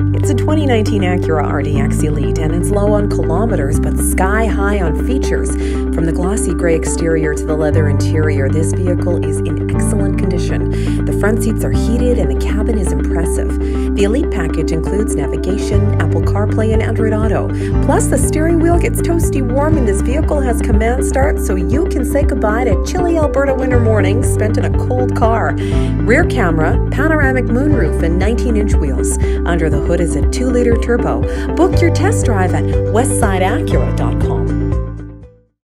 It's a 2019 Acura RDX Elite and it's low on kilometers but sky high on features. From the glossy gray exterior to the leather interior, this vehicle is in excellent condition. The front seats are heated and the cabin is impressive. The Elite package includes navigation, Apple CarPlay, and Android Auto. Plus, the steering wheel gets toasty warm and this vehicle has command start so you can say goodbye to chilly Alberta winter mornings spent in a cold car. Rear camera, panoramic moonroof, and 19 inch wheels. Under the hood is a 2 liter turbo. Book your test drive at westsideacura.com.